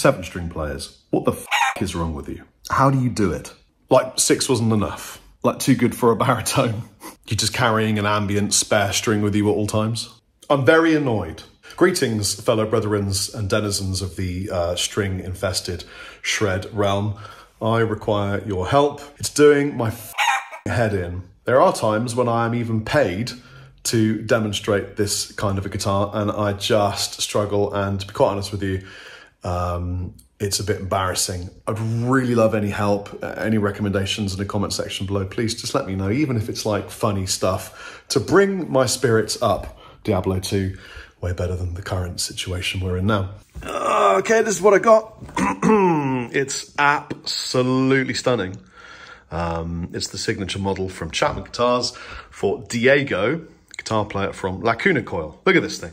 seven string players, what the f is wrong with you? How do you do it? Like six wasn't enough. Like too good for a baritone. You're just carrying an ambient spare string with you at all times. I'm very annoyed. Greetings, fellow brethrens and denizens of the uh, string infested shred realm. I require your help. It's doing my head in. There are times when I am even paid to demonstrate this kind of a guitar, and I just struggle. And to be quite honest with you, um, it's a bit embarrassing. I'd really love any help, uh, any recommendations in the comment section below. Please just let me know, even if it's like funny stuff, to bring my spirits up. Diablo 2, way better than the current situation we're in now. Uh, okay, this is what I got. it's absolutely stunning. Um, it's the signature model from Chapman Guitars for Diego, guitar player from Lacuna Coil. Look at this thing.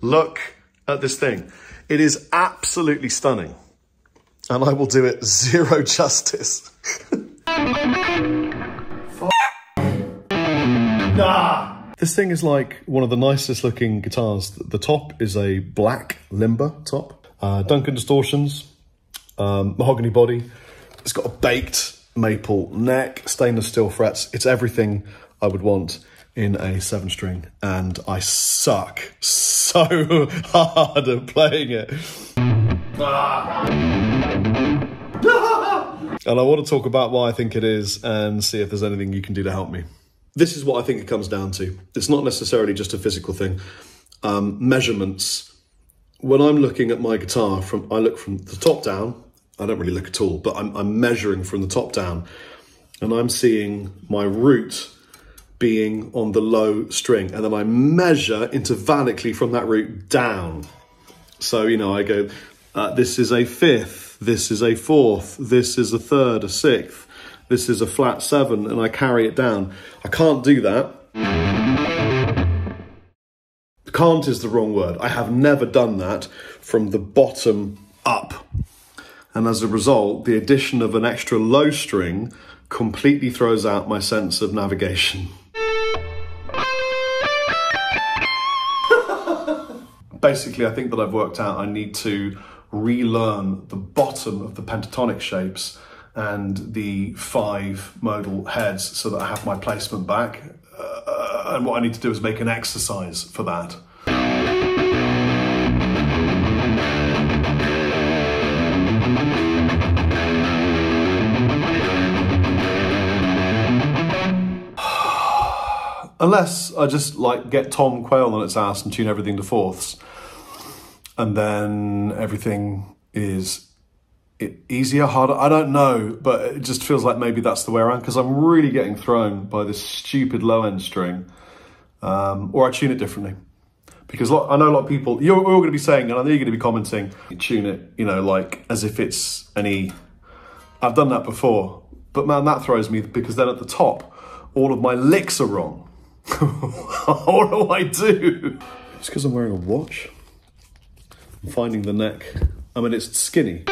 Look at this thing. It is absolutely stunning. And I will do it zero justice. nah. This thing is like one of the nicest looking guitars. The top is a black limba top. Uh, Duncan Distortions, um, mahogany body. It's got a baked maple neck, stainless steel frets. It's everything I would want in a seven string. And I suck so hard at playing it. and I want to talk about why I think it is and see if there's anything you can do to help me this is what I think it comes down to. It's not necessarily just a physical thing. Um, measurements. When I'm looking at my guitar, from I look from the top down. I don't really look at all, but I'm, I'm measuring from the top down, and I'm seeing my root being on the low string, and then I measure intervallically from that root down. So you know, I go, uh, this is a fifth, this is a fourth, this is a third, a sixth this is a flat seven and I carry it down. I can't do that. Can't is the wrong word. I have never done that from the bottom up. And as a result, the addition of an extra low string completely throws out my sense of navigation. Basically, I think that I've worked out I need to relearn the bottom of the pentatonic shapes and the five modal heads so that I have my placement back. Uh, and what I need to do is make an exercise for that. Unless I just like get Tom Quayle on its ass and tune everything to fourths, and then everything is easier, harder? I don't know, but it just feels like maybe that's the way around because I'm really getting thrown by this stupid low end string. Um, or I tune it differently. Because I know a lot of people, you're all going to be saying, and I know you're going to be commenting, tune it, you know, like as if it's an E. I've done that before, but man, that throws me because then at the top, all of my licks are wrong. what do I do? It's because I'm wearing a watch. Finding the neck. I mean, it's skinny.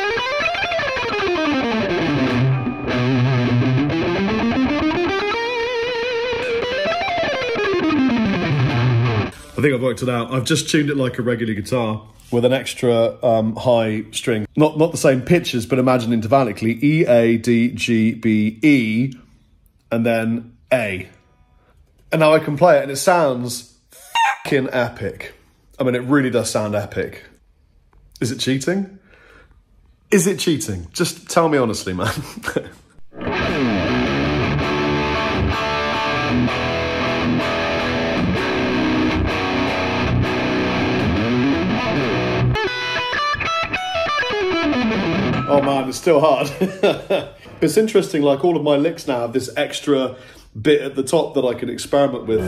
I think I've worked it out. I've just tuned it like a regular guitar with an extra um, high string. Not not the same pitches, but imagine intervallically E, A, D, G, B, E, and then A. And now I can play it and it sounds fucking epic. I mean, it really does sound epic. Is it cheating? Is it cheating? Just tell me honestly, man. Oh man, it's still hard. it's interesting, like all of my licks now have this extra bit at the top that I can experiment with.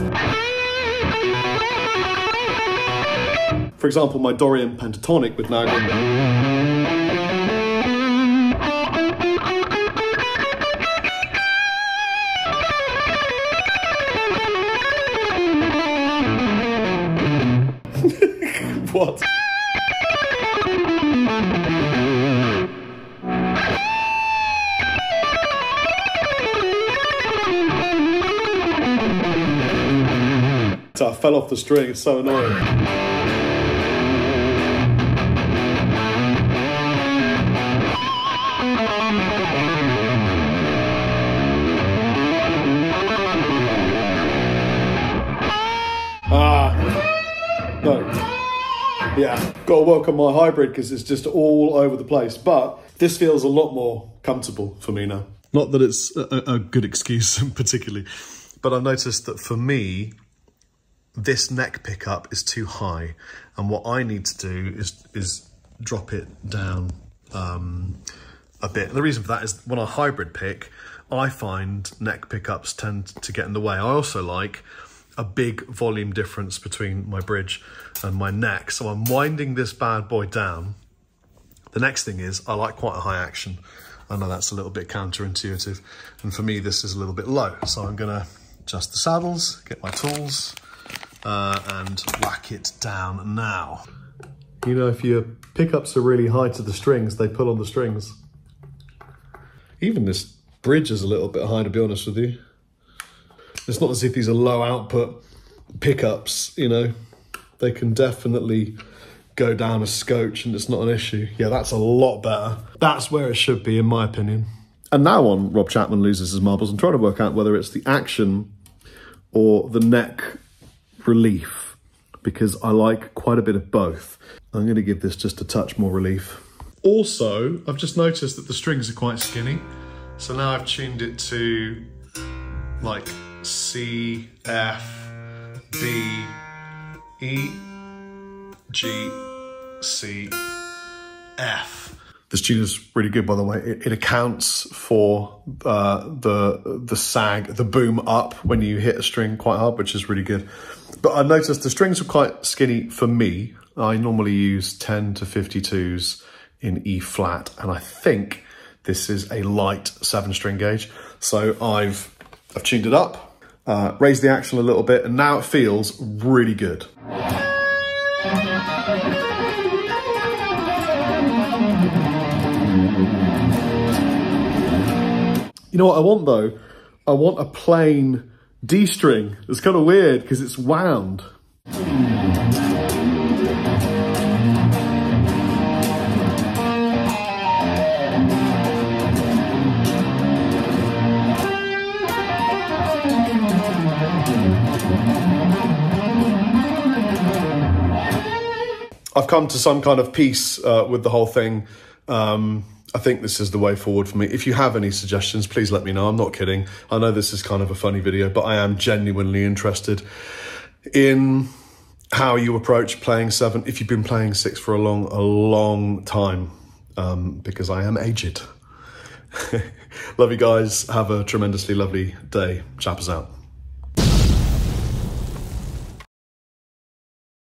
For example, my Dorian pentatonic with now. what? I fell off the string. It's so annoying. Yeah, got to work on my hybrid because it's just all over the place. But this feels a lot more comfortable for me now. Not that it's a, a good excuse particularly, but I've noticed that for me, this neck pickup is too high. And what I need to do is, is drop it down um, a bit. And the reason for that is when I hybrid pick, I find neck pickups tend to get in the way. I also like a big volume difference between my bridge and my neck. So I'm winding this bad boy down. The next thing is I like quite a high action. I know that's a little bit counterintuitive. And for me, this is a little bit low. So I'm gonna adjust the saddles, get my tools, uh, and whack it down now. You know, if your pickups are really high to the strings, they pull on the strings. Even this bridge is a little bit high, to be honest with you. It's not as if these are low output pickups, you know. They can definitely go down a scotch and it's not an issue. Yeah, that's a lot better. That's where it should be, in my opinion. And now on Rob Chapman Loses His Marbles, I'm trying to work out whether it's the action or the neck relief because I like quite a bit of both. I'm going to give this just a touch more relief. Also, I've just noticed that the strings are quite skinny. So now I've tuned it to like C, F, B, E, G, C, F. This tune is really good, by the way. It, it accounts for uh, the the sag, the boom up when you hit a string quite hard, which is really good. But I noticed the strings are quite skinny for me. I normally use 10 to 52s in E flat, and I think this is a light seven string gauge. So I've, I've tuned it up, uh, raised the action a little bit, and now it feels really good. You know what I want though? I want a plain D string. It's kind of weird because it's wound. I've come to some kind of peace uh, with the whole thing. Um, I think this is the way forward for me. If you have any suggestions, please let me know. I'm not kidding. I know this is kind of a funny video, but I am genuinely interested in how you approach playing seven if you've been playing six for a long, a long time, um, because I am aged. Love you guys. Have a tremendously lovely day. Chappers out.